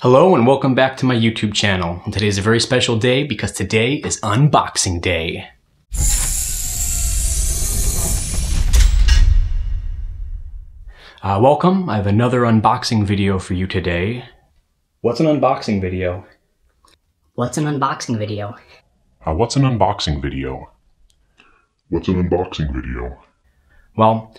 Hello and welcome back to my YouTube channel. And today is a very special day because today is unboxing day. Uh, welcome, I have another unboxing video for you today. What's an unboxing video? What's an unboxing video? Uh, what's an unboxing video? What's an unboxing video? Well,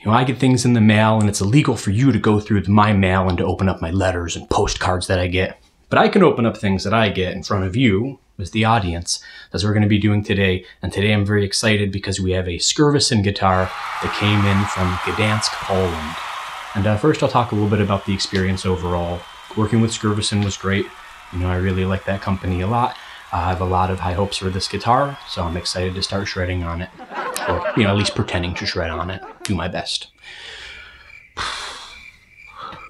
you know, I get things in the mail and it's illegal for you to go through my mail and to open up my letters and postcards that I get. But I can open up things that I get in front of you as the audience. That's what we're going to be doing today. And today I'm very excited because we have a Skervesen guitar that came in from Gdansk, Poland. And uh, first I'll talk a little bit about the experience overall. Working with Skervesen was great. You know, I really like that company a lot. I have a lot of high hopes for this guitar, so I'm excited to start shredding on it. Or, you know, at least pretending to shred on it. Do my best.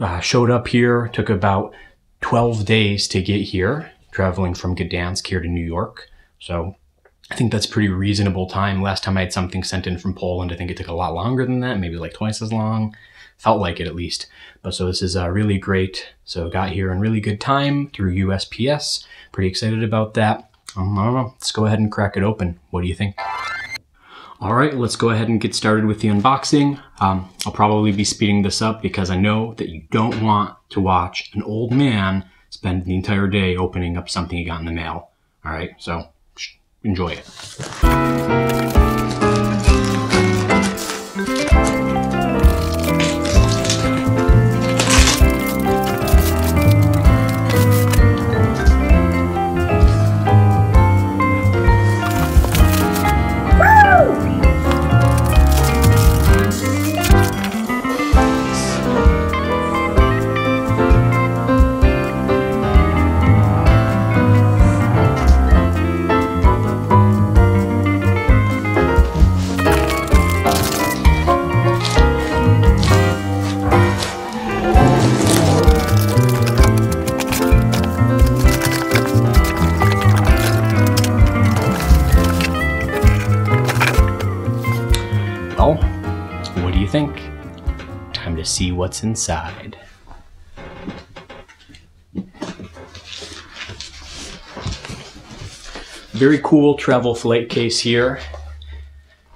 Uh, showed up here, took about 12 days to get here, traveling from Gdansk here to New York. So I think that's pretty reasonable time. Last time I had something sent in from Poland, I think it took a lot longer than that, maybe like twice as long. Felt like it at least. But so this is uh, really great. So got here in really good time through USPS. Pretty excited about that. Um, I don't know. Let's go ahead and crack it open. What do you think? All right, let's go ahead and get started with the unboxing. Um, I'll probably be speeding this up because I know that you don't want to watch an old man spend the entire day opening up something he got in the mail. All right, so enjoy it. See what's inside. Very cool travel flight case here.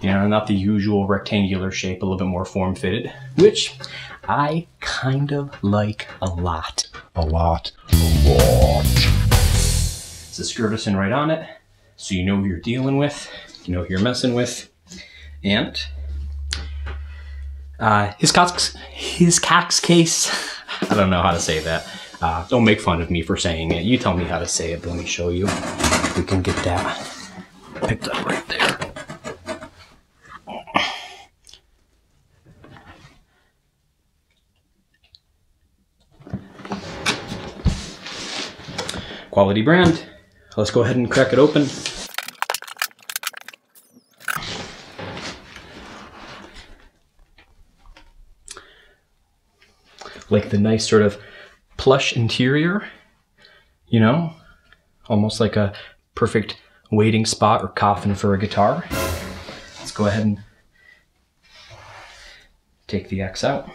You know, not the usual rectangular shape, a little bit more form fitted, which I kind of like a lot. A lot. A lot. It's a Skervesen right on it, so you know who you're dealing with, you know who you're messing with, and uh, his Cox, his Cox case. I don't know how to say that. Uh, don't make fun of me for saying it. You tell me how to say it. Let me show you. We can get that picked up right there. Quality brand. Let's go ahead and crack it open. Like the nice sort of plush interior, you know, almost like a perfect waiting spot or coffin for a guitar. Let's go ahead and take the X out.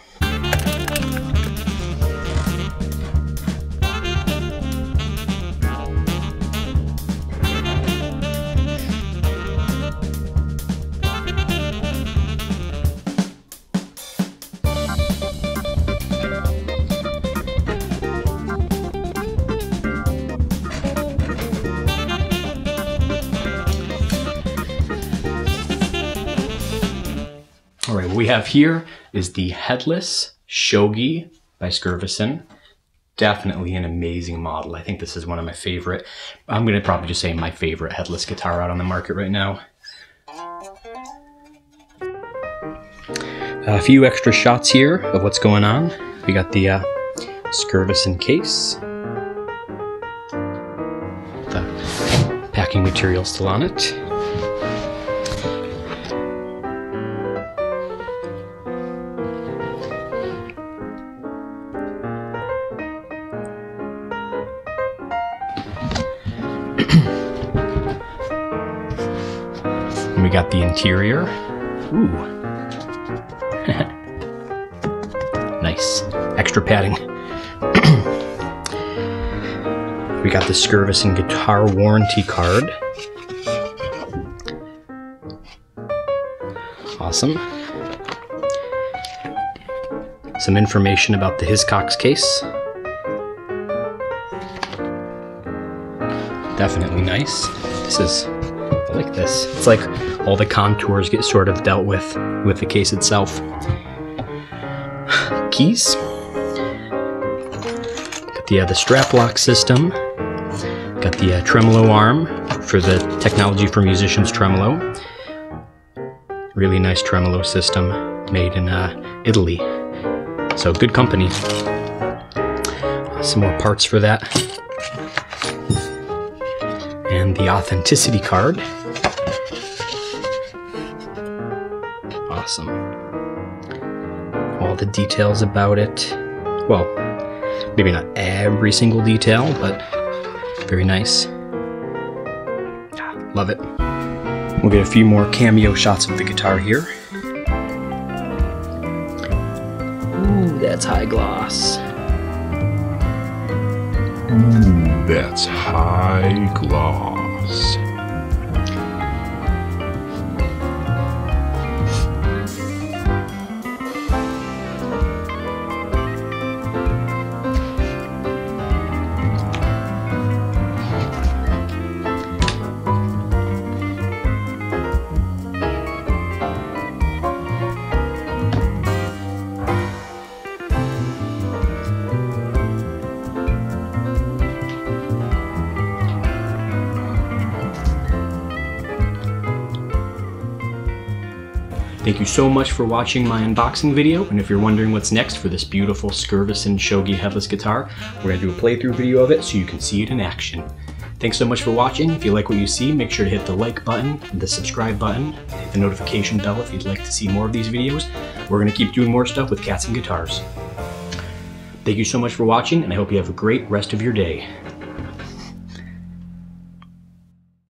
All right, what we have here is the Headless Shoggie by Skervesen. Definitely an amazing model. I think this is one of my favorite. I'm gonna probably just say my favorite headless guitar out on the market right now. A few extra shots here of what's going on. We got the uh, case. The packing material still on it. We got the interior. Ooh. nice. Extra padding. We got the Skervesen guitar warranty card. Awesome. Some information about the Hiscox case. Definitely nice. This is, like this. It's like all the contours get sort of dealt with with the case itself. Keys. Got the, uh, the strap lock system. Got the uh, tremolo arm for the technology for musicians tremolo. Really nice tremolo system made in uh, Italy. So good company. Some more parts for that. And the authenticity card. Awesome. All the details about it. Well, maybe not every single detail, but very nice. Love it. We'll get a few more cameo shots of the guitar here. Ooh, that's high gloss. Ooh, that's high gloss. Thank you so much for watching my unboxing video, and if you're wondering what's next for this beautiful Skervesen Shoggie headless guitar, we're going to do a playthrough video of it so you can see it in action. Thanks so much for watching. If you like what you see, make sure to hit the like button, the subscribe button, hit the notification bell if you'd like to see more of these videos. We're going to keep doing more stuff with cats and guitars. Thank you so much for watching, and I hope you have a great rest of your day.